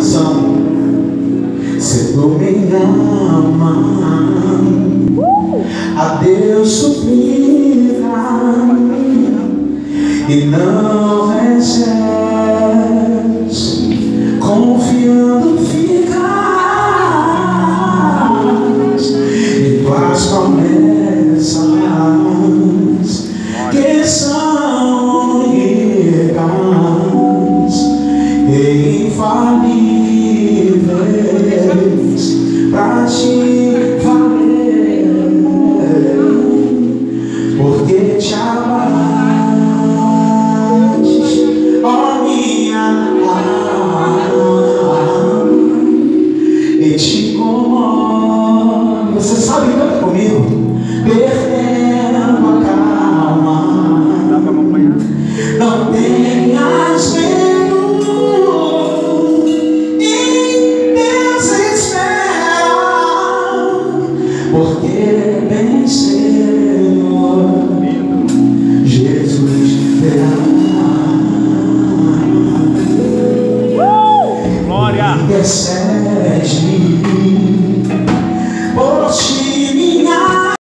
canção. Se tu me ama, a Deus suplica e não recebes, confiando ficas em tuas promessas que são ricas e infalíveis te comove. Você sabe canta comigo, perdendo porque venceu, Jesus verá. Glória. Intercede